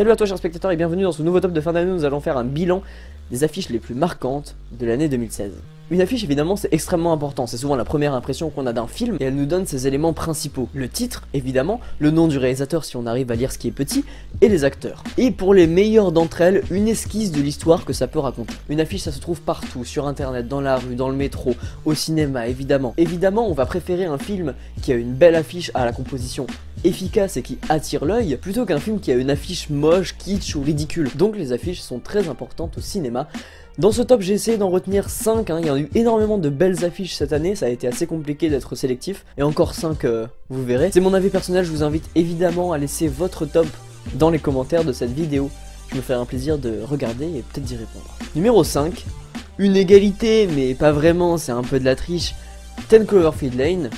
Salut à toi chers spectateurs et bienvenue dans ce nouveau top de fin d'année, nous allons faire un bilan des affiches les plus marquantes de l'année 2016. Une affiche évidemment c'est extrêmement important, c'est souvent la première impression qu'on a d'un film et elle nous donne ses éléments principaux. Le titre évidemment, le nom du réalisateur si on arrive à lire ce qui est petit, et les acteurs. Et pour les meilleures d'entre elles, une esquisse de l'histoire que ça peut raconter. Une affiche ça se trouve partout, sur internet, dans la rue, dans le métro, au cinéma évidemment. Évidemment on va préférer un film qui a une belle affiche à la composition efficace et qui attire l'œil plutôt qu'un film qui a une affiche moche, kitsch ou ridicule. Donc les affiches sont très importantes au cinéma. Dans ce top j'ai essayé d'en retenir 5, hein. il y a eu énormément de belles affiches cette année, ça a été assez compliqué d'être sélectif, et encore 5 euh, vous verrez. C'est mon avis personnel, je vous invite évidemment à laisser votre top dans les commentaires de cette vidéo, je me ferai un plaisir de regarder et peut-être d'y répondre. Numéro 5, une égalité mais pas vraiment, c'est un peu de la triche, 10 Cloverfield Lane.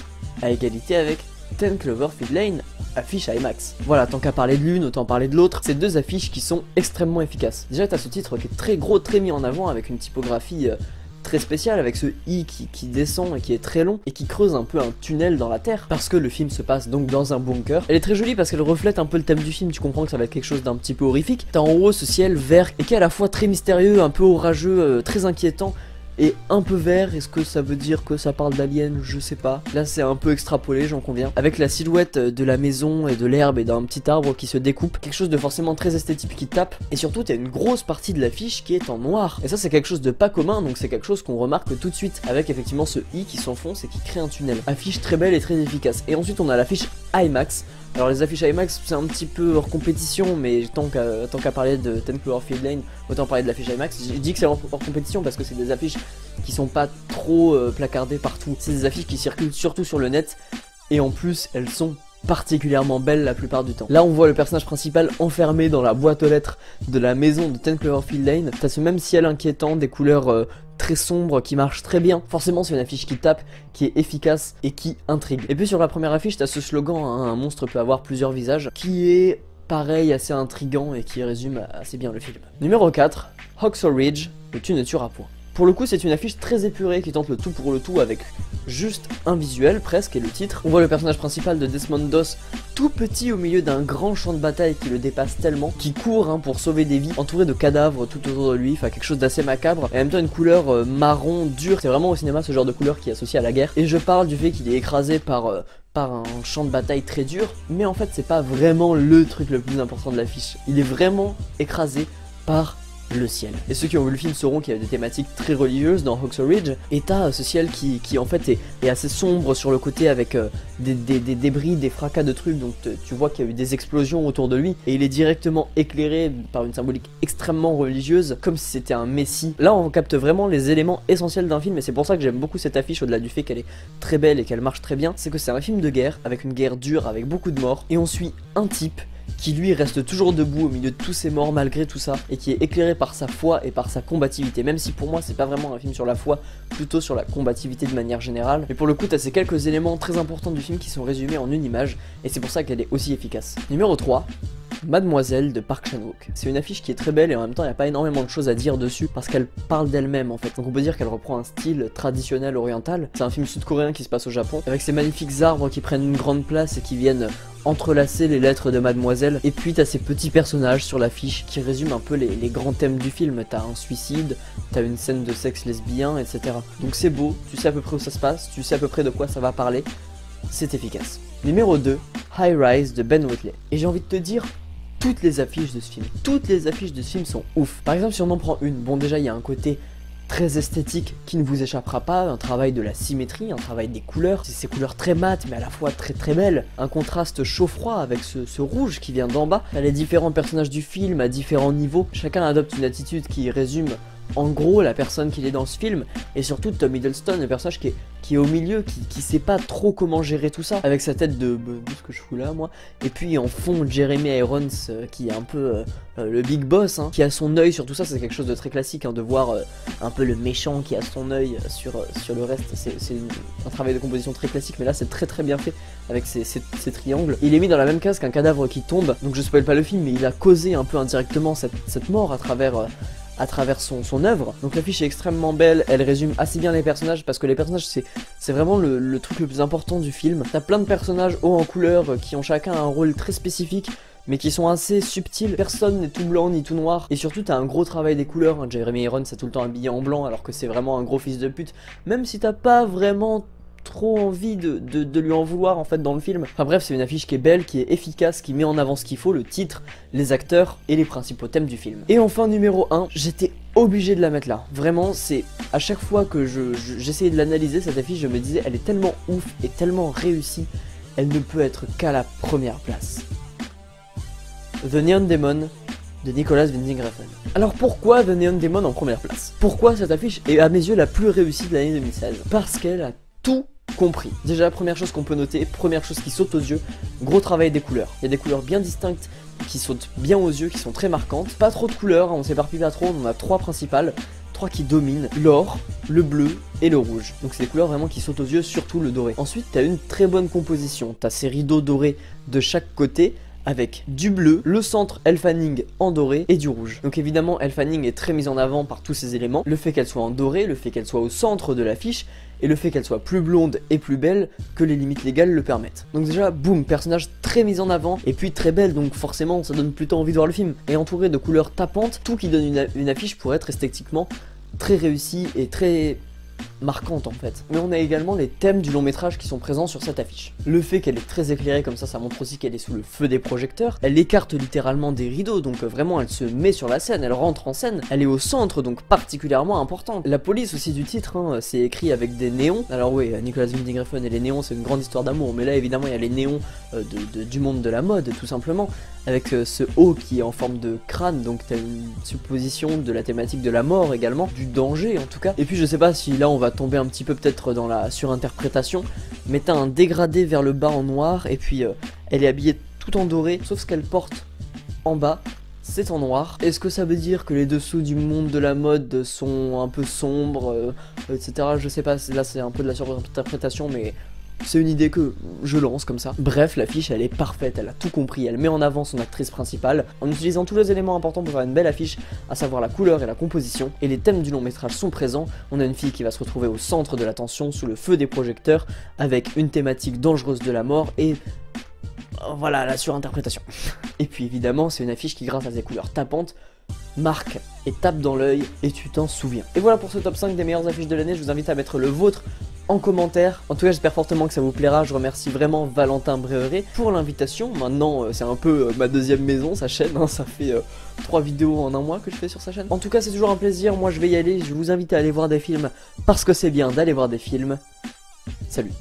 À égalité avec 10 Cloverfield Lane affiche IMAX. Voilà, tant qu'à parler de l'une, autant parler de l'autre. C'est deux affiches qui sont extrêmement efficaces. Déjà, t'as ce titre qui est très gros, très mis en avant, avec une typographie euh, très spéciale, avec ce i qui, descend et qui est très long, et qui creuse un peu un tunnel dans la terre, parce que le film se passe donc dans un bunker. Elle est très jolie parce qu'elle reflète un peu le thème du film, tu comprends que ça va être quelque chose d'un petit peu horrifique. T'as en haut ce ciel vert, et qui est à la fois très mystérieux, un peu orageux, euh, très inquiétant, et un peu vert. Est-ce que ça veut dire que ça parle d'aliens Je sais pas. Là, c'est un peu extrapolé, j'en conviens. Avec la silhouette de la maison et de l'herbe et d'un petit arbre qui se découpe. Quelque chose de forcément très esthétique qui tape. Et surtout, t'as une grosse partie de l'affiche qui est en noir. Et ça, c'est quelque chose de pas commun, donc c'est quelque chose qu'on remarque tout de suite. Avec effectivement ce i qui s'enfonce et qui crée un tunnel. Affiche très belle et très efficace. Et ensuite, on a l'affiche IMAX. Alors les affiches IMAX c'est un petit peu hors compétition mais tant qu'à parler de Ten Cloverfield Lane autant parler de l'affiche IMAX. J'ai dit que c'est hors, compétition parce que c'est des affiches qui sont pas trop euh, placardées partout. C'est des affiches qui circulent surtout sur le net et en plus elles sont particulièrement belles la plupart du temps. Là on voit le personnage principal enfermé dans la boîte aux lettres de la maison de Ten Cloverfield Lane. T'as ce même ciel inquiétant, des couleurs euh, très sombres qui marchent très bien. Forcément c'est une affiche qui tape, qui est efficace et qui intrigue. Et puis sur la première affiche t'as ce slogan, hein, un monstre peut avoir plusieurs visages, qui est pareil, assez intrigant et qui résume assez bien le film. Numéro 4, Hacksaw Ridge, le tu ne tueras point. Pour le coup, c'est une affiche très épurée qui tente le tout pour le tout avec juste un visuel presque et le titre. On voit le personnage principal de Desmond Doss tout petit au milieu d'un grand champ de bataille qui le dépasse tellement, qui court hein, pour sauver des vies, entouré de cadavres tout autour de lui, enfin quelque chose d'assez macabre, et en même temps une couleur euh, marron dure. C'est vraiment au cinéma ce genre de couleur qui est associé à la guerre. Et je parle du fait qu'il est écrasé par euh, par un champ de bataille très dur, mais en fait c'est pas vraiment le truc le plus important de l'affiche. Il est vraiment écrasé par le ciel. Et ceux qui ont vu le film sauront qu'il y a des thématiques très religieuses dans Hacksaw Ridge, et t'as euh, ce ciel qui, en fait est, assez sombre sur le côté avec euh, des, débris, des fracas de trucs, donc tu vois qu'il y a eu des explosions autour de lui, et il est directement éclairé par une symbolique extrêmement religieuse, comme si c'était un messie. Là on capte vraiment les éléments essentiels d'un film, et c'est pour ça que j'aime beaucoup cette affiche, au-delà du fait qu'elle est très belle et qu'elle marche très bien, c'est que c'est un film de guerre, avec une guerre dure, avec beaucoup de morts, et on suit un type qui lui reste toujours debout au milieu de tous ses morts malgré tout ça, et qui est éclairé par sa foi et par sa combativité, même si pour moi c'est pas vraiment un film sur la foi, plutôt sur la combativité de manière générale. Mais pour le coup t'as ces quelques éléments très importants du film qui sont résumés en une image, et c'est pour ça qu'elle est aussi efficace. Numéro 3, Mademoiselle de Park Chan-wook. C'est une affiche qui est très belle et en même temps il n'y a pas énormément de choses à dire dessus parce qu'elle parle d'elle-même en fait. Donc on peut dire qu'elle reprend un style traditionnel oriental. C'est un film sud-coréen qui se passe au Japon avec ces magnifiques arbres qui prennent une grande place et qui viennent entrelacer les lettres de Mademoiselle. Et puis t'as ces petits personnages sur l'affiche qui résument un peu les, les, grands thèmes du film. T'as un suicide, t'as une scène de sexe lesbien, etc. Donc c'est beau, tu sais à peu près où ça se passe, tu sais à peu près de quoi ça va parler. C'est efficace. Numéro 2, High Rise de Ben Whitley. Et j'ai envie de te dire, toutes les affiches de ce film. Toutes les affiches de ce film sont ouf. Par exemple, si on en prend une, bon déjà il y a un côté très esthétique qui ne vous échappera pas, un travail de la symétrie, un travail des couleurs, ces couleurs très mates mais à la fois très très belles, un contraste chaud-froid avec ce, rouge qui vient d'en bas, les différents personnages du film à différents niveaux, chacun adopte une attitude qui résume en gros la personne qu'il est dans ce film, et surtout Tom Hiddleston, le personnage qui est, au milieu, qui, qui sait pas trop comment gérer tout ça, avec sa tête de, de ce que je fous là moi, et puis en fond Jeremy Irons euh, qui est un peu euh, euh, le big boss, hein, qui a son œil sur tout ça, c'est quelque chose de très classique, hein, de voir un peu le méchant qui a son œil sur, le reste, c'est un travail de composition très classique, mais là c'est très très bien fait avec ces, triangles. Il est mis dans la même case qu'un cadavre qui tombe, donc je spoil pas le film, mais il a causé un peu indirectement cette mort à travers à travers son, son œuvre. Donc l'affiche est extrêmement belle, elle résume assez bien les personnages parce que les personnages c'est vraiment le, le, truc le plus important du film. T'as plein de personnages hauts en couleur qui ont chacun un rôle très spécifique mais qui sont assez subtils. Personne n'est tout blanc ni tout noir. Et surtout, t'as un gros travail des couleurs. Hein. Jeremy Irons c'est tout le temps habillé en blanc alors que c'est vraiment un gros fils de pute. Même si t'as pas vraiment trop envie de, lui en vouloir en fait dans le film. Enfin bref, c'est une affiche qui est belle, qui est efficace, qui met en avant ce qu'il faut, le titre, les acteurs et les principaux thèmes du film. Et enfin numéro 1, j'étais obligé de la mettre là. Vraiment, c'est à chaque fois que j'essayais je, de l'analyser cette affiche, je me disais elle est tellement ouf et tellement réussie, elle ne peut être qu'à la première place. The Neon Demon de Nicolas Winding Refn. Alors pourquoi The Neon Demon en première place? Pourquoi cette affiche est à mes yeux la plus réussie de l'année 2016 Parce qu'elle a tout compris. Déjà, première chose qu'on peut noter, première chose qui saute aux yeux, gros travail des couleurs. Il y a des couleurs bien distinctes qui sautent bien aux yeux, qui sont très marquantes. Pas trop de couleurs, on s'éparpille pas trop, on a trois principales trois qui dominent, l'or, le bleu et le rouge. Donc c'est des couleurs vraiment qui sautent aux yeux, surtout le doré. Ensuite, tu as une très bonne composition. Tu as ces rideaux dorés de chaque côté, avec du bleu, le centre Elfanning en doré et du rouge. Donc évidemment Elfanning est très mise en avant par tous ces éléments, le fait qu'elle soit en doré, le fait qu'elle soit au centre de l'affiche et le fait qu'elle soit plus blonde et plus belle que les limites légales le permettent. Donc déjà, boum, personnage très mis en avant et puis très belle, donc forcément ça donne plutôt envie de voir le film. Et entouré de couleurs tapantes, tout qui donne une, une affiche pour être esthétiquement très réussi et très marquante en fait. Mais on a également les thèmes du long métrage qui sont présents sur cette affiche. Le fait qu'elle est très éclairée comme ça, ça montre aussi qu'elle est sous le feu des projecteurs. Elle écarte littéralement des rideaux, donc euh, vraiment elle se met sur la scène, elle rentre en scène. Elle est au centre, donc particulièrement importante. La police aussi du titre, hein, c'est écrit avec des néons. Alors oui, Nicolas Winding Refn et les néons, c'est une grande histoire d'amour, mais là évidemment il y a les néons euh, du monde de la mode tout simplement, avec euh, ce haut qui est en forme de crâne, donc t'as une supposition de la thématique de la mort également, du danger en tout cas. Et puis je sais pas si là on va tomber un petit peu peut-être dans la surinterprétation, mais t'as un dégradé vers le bas en noir, et puis euh, elle est habillée tout en doré, sauf ce qu'elle porte en bas, c'est en noir. Est-ce que ça veut dire que les dessous du monde de la mode sont un peu sombres, euh, etc. Je sais pas, là c'est un peu de la surinterprétation, mais c'est une idée que je lance comme ça. Bref, l'affiche elle est parfaite, elle a tout compris, elle met en avant son actrice principale en utilisant tous les éléments importants pour faire une belle affiche, à savoir la couleur et la composition. Et les thèmes du long métrage sont présents. On a une fille qui va se retrouver au centre de l'attention, sous le feu des projecteurs, avec une thématique dangereuse de la mort et euh, voilà la surinterprétation. Et puis évidemment, c'est une affiche qui, grâce à ses couleurs tapantes, marque et tape dans l'œil et tu t'en souviens. Et voilà pour ce top 5 des meilleures affiches de l'année, je vous invite à mettre le vôtre en commentaire. En tout cas, j'espère fortement que ça vous plaira. Je remercie vraiment Valentin Bréheret pour l'invitation. Maintenant, euh, c'est un peu euh, ma deuxième maison, sa chaîne. Hein. Ça fait euh, trois vidéos en un mois que je fais sur sa chaîne. En tout cas, c'est toujours un plaisir. Moi, je vais y aller. Je vous invite à aller voir des films parce que c'est bien d'aller voir des films. Salut